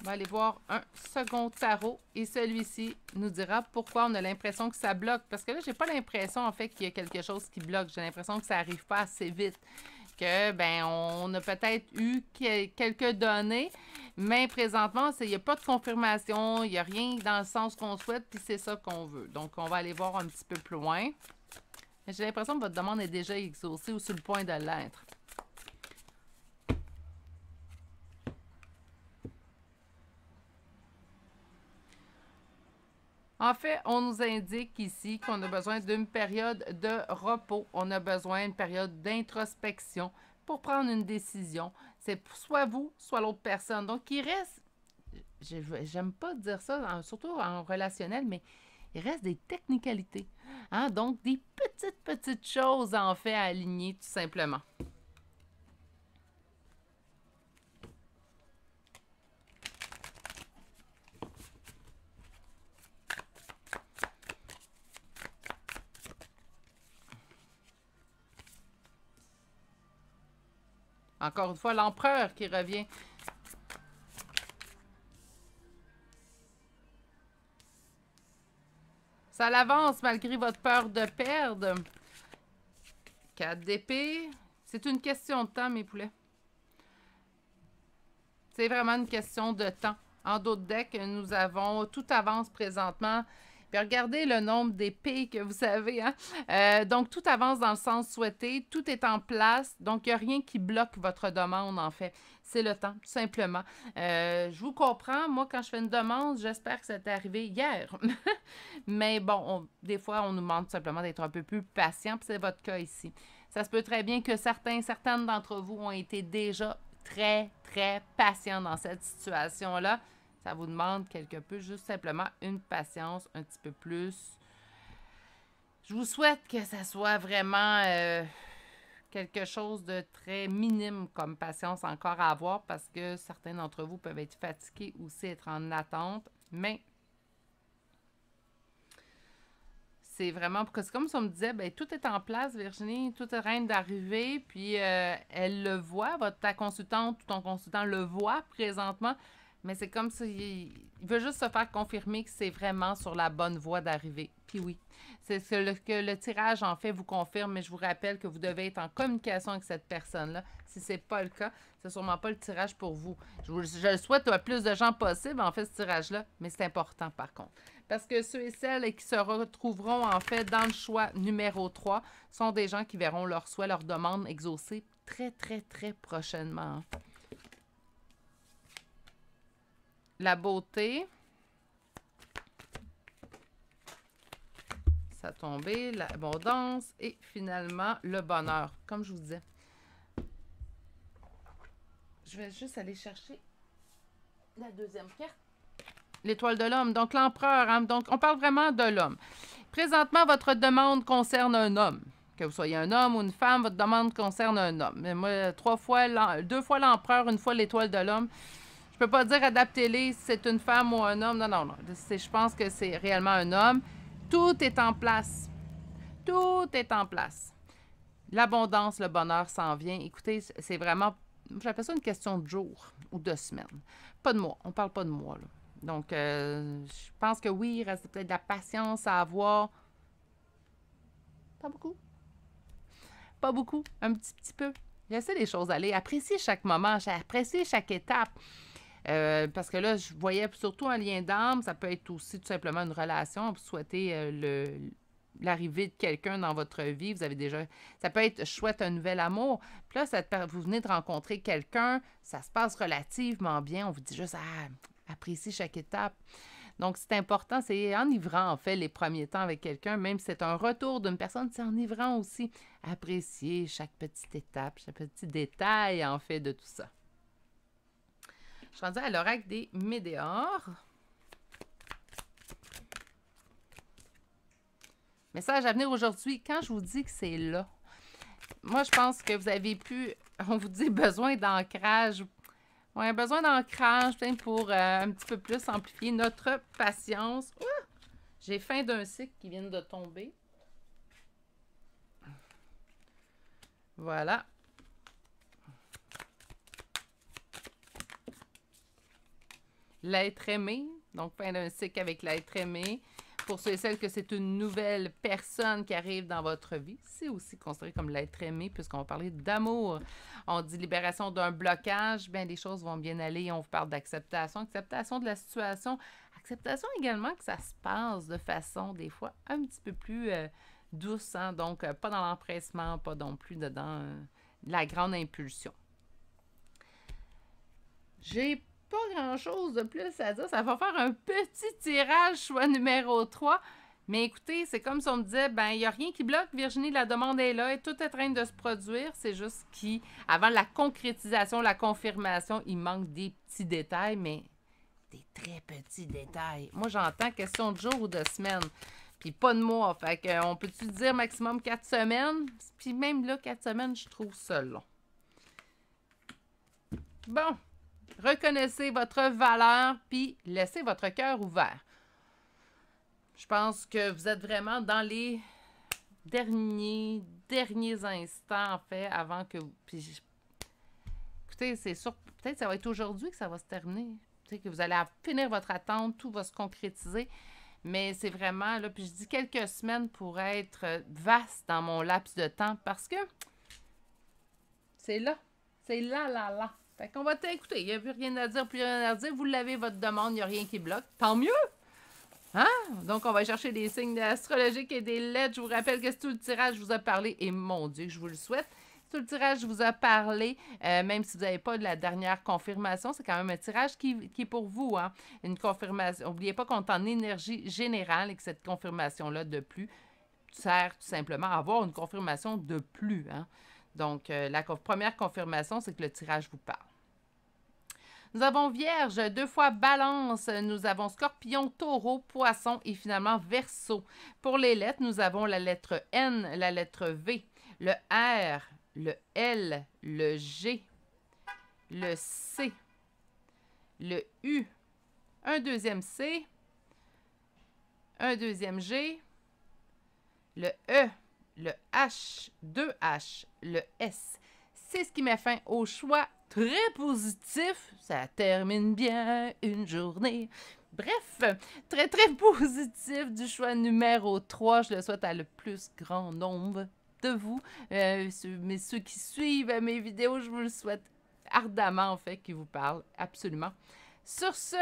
On va aller voir un second tarot et celui-ci nous dira pourquoi on a l'impression que ça bloque. Parce que là, j'ai pas l'impression en fait qu'il y a quelque chose qui bloque. J'ai l'impression que ça arrive pas assez vite. Que ben on a peut-être eu quelques données, mais présentement, il n'y a pas de confirmation, il n'y a rien dans le sens qu'on souhaite, puis c'est ça qu'on veut. Donc, on va aller voir un petit peu plus loin. J'ai l'impression que votre demande est déjà exaucée ou sur le point de l'être. En fait, on nous indique ici qu'on a besoin d'une période de repos. On a besoin d'une période d'introspection pour prendre une décision. C'est soit vous, soit l'autre personne. Donc, il reste, j'aime pas dire ça, surtout en relationnel, mais il reste des technicalités. Hein? Donc, des petites, petites choses en fait à aligner tout simplement. Encore une fois, l'empereur qui revient. Ça l'avance malgré votre peur de perdre. 4 d'épée. C'est une question de temps, mes poulets. C'est vraiment une question de temps. En d'autres decks, nous avons tout avance présentement. Puis regardez le nombre d'épées que vous savez. Hein? Euh, donc, tout avance dans le sens souhaité. Tout est en place. Donc, il n'y a rien qui bloque votre demande, en fait. C'est le temps, tout simplement. Euh, je vous comprends. Moi, quand je fais une demande, j'espère que ça t'est arrivé hier. Mais bon, des fois, on nous demande simplement d'être un peu plus patient. Puis c'est votre cas ici. Ça se peut très bien que certains, certaines d'entre vous ont été déjà très, très patients dans cette situation-là. Ça vous demande quelque peu, juste simplement une patience un petit peu plus. Je vous souhaite que ça soit vraiment euh, quelque chose de très minime comme patience encore à avoir parce que certains d'entre vous peuvent être fatigués aussi, être en attente. Mais c'est vraiment parce que comme ça me disait, ben, tout est en place, Virginie, tout est en train d'arriver, puis euh, elle le voit, votre ta consultante ou ton consultant le voit présentement. Mais c'est comme s'il il veut juste se faire confirmer que c'est vraiment sur la bonne voie d'arriver. Puis oui, c'est ce que le tirage en fait vous confirme, mais je vous rappelle que vous devez être en communication avec cette personne-là. Si ce n'est pas le cas, c'est sûrement pas le tirage pour vous. Je, vous, je le souhaite à plus de gens possible en fait ce tirage-là, mais c'est important par contre. Parce que ceux et celles qui se retrouveront en fait dans le choix numéro 3 sont des gens qui verront leur souhait, leur demande exaucée très, très, très prochainement la beauté. Ça tombé, l'abondance et finalement le bonheur, comme je vous disais. Je vais juste aller chercher la deuxième carte. L'étoile de l'homme, donc l'empereur. Hein. Donc, on parle vraiment de l'homme. Présentement, votre demande concerne un homme. Que vous soyez un homme ou une femme, votre demande concerne un homme. Mais moi, trois fois, deux fois l'empereur, une fois l'étoile de l'homme peux pas dire adaptez-les c'est une femme ou un homme. Non, non, non. Je pense que c'est réellement un homme. Tout est en place. Tout est en place. L'abondance, le bonheur s'en vient. Écoutez, c'est vraiment, j'appelle ça une question de jours ou de semaines. Pas de mois. On parle pas de mois. Donc, euh, je pense que oui, il reste peut-être de la patience à avoir. Pas beaucoup. Pas beaucoup. Un petit, petit peu. Laissez les choses aller. Appréciez chaque moment. Appréciez chaque étape. Euh, parce que là, je voyais surtout un lien d'âme. Ça peut être aussi tout simplement une relation. Vous souhaitez euh, l'arrivée de quelqu'un dans votre vie. Vous avez déjà. Ça peut être chouette, un nouvel amour. Puis là, vous venez de rencontrer quelqu'un. Ça se passe relativement bien. On vous dit juste, ah, chaque étape. Donc, c'est important, c'est enivrant, en fait, les premiers temps avec quelqu'un, même si c'est un retour d'une personne, c'est enivrant aussi. Apprécier chaque petite étape, chaque petit détail, en fait, de tout ça. Je suis rendue à l'oracle des météores. Message à venir aujourd'hui. Quand je vous dis que c'est là, moi, je pense que vous avez pu, on vous dit, besoin d'ancrage. A besoin d'ancrage pour euh, un petit peu plus amplifier notre patience. J'ai faim d'un cycle qui vient de tomber. Voilà. L'être aimé. Donc, fin d'un cycle avec l'être aimé. Pour ceux et celles que c'est une nouvelle personne qui arrive dans votre vie, c'est aussi considéré comme l'être aimé, puisqu'on va parler d'amour. On dit libération d'un blocage, bien les choses vont bien aller. On vous parle d'acceptation, acceptation de la situation, acceptation également que ça se passe de façon des fois un petit peu plus euh, douce, hein. donc euh, pas dans l'empressement, pas non plus dedans euh, la grande impulsion. J'ai pas grand-chose de plus à dire. Ça va faire un petit tirage, choix numéro 3. Mais écoutez, c'est comme si on me disait, ben, il n'y a rien qui bloque, Virginie, la demande est là et tout est en train de se produire. C'est juste qu'avant la concrétisation, la confirmation, il manque des petits détails, mais des très petits détails. Moi, j'entends question de jour ou de semaine, puis pas de mois. Fait qu'on peut-tu dire maximum quatre semaines? Puis même là, quatre semaines, je trouve ça long. Bon, Reconnaissez votre valeur, puis laissez votre cœur ouvert. Je pense que vous êtes vraiment dans les derniers, derniers instants, en fait, avant que vous... Puis, écoutez, c'est sûr, peut-être que ça va être aujourd'hui que ça va se terminer. Peut-être que vous allez finir votre attente, tout va se concrétiser. Mais c'est vraiment, là, puis je dis quelques semaines pour être vaste dans mon laps de temps parce que c'est là. C'est là, là, là. Fait qu'on va t'écouter. Il n'y a plus rien à dire, plus rien à dire. Vous l'avez, votre demande, il n'y a rien qui bloque. Tant mieux! Hein? Donc, on va chercher des signes astrologiques et des lettres. Je vous rappelle que tout le tirage vous a parlé, et mon Dieu, je vous le souhaite. Tout le tirage vous a parlé, euh, même si vous n'avez pas de la dernière confirmation, c'est quand même un tirage qui, est pour vous. Hein? Une confirmation. N'oubliez pas qu'on est en énergie générale et que cette confirmation-là de plus sert tout simplement à avoir une confirmation de plus. Hein? Donc, euh, la première confirmation, c'est que le tirage vous parle. Nous avons Vierge, deux fois Balance, nous avons Scorpion, Taureau, Poisson et finalement Verseau. Pour les lettres, nous avons la lettre N, la lettre V, le R, le L, le G, le C, le U, un deuxième C, un deuxième G, le E, le H, deux H, le S. C'est ce qui met fin au choix très positif. Ça termine bien une journée. Bref, très très positif du choix numéro 3. Je le souhaite à le plus grand nombre de vous. Euh, mais ceux qui suivent mes vidéos, je vous le souhaite ardemment en fait qui vous parle absolument. Sur ce,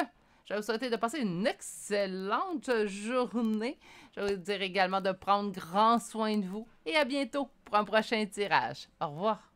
je vais vous souhaiter de passer une excellente journée. Je vais vous dire également de prendre grand soin de vous et à bientôt pour un prochain tirage. Au revoir.